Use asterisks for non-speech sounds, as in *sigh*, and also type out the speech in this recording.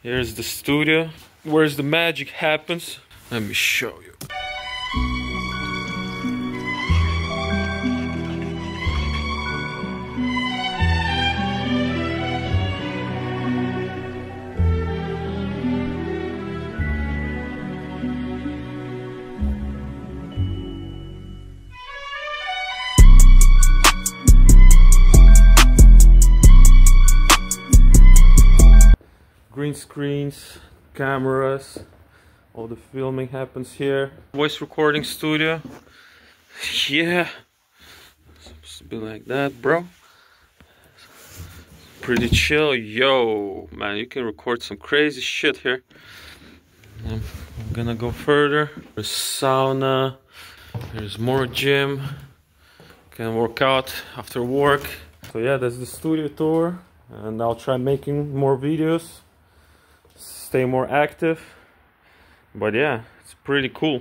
Here's the studio. Where's the magic happens? Let me show you. Green screens, cameras, all the filming happens here. Voice recording studio. *laughs* Yeah, supposed to be like that, bro. Pretty chill, yo, man. You can record some crazy shit here. I'm gonna go further. There's sauna. There's more gym. Can work out after work. So yeah, that's the studio tour, and I'll try making more videos stay more active. But yeah it's pretty cool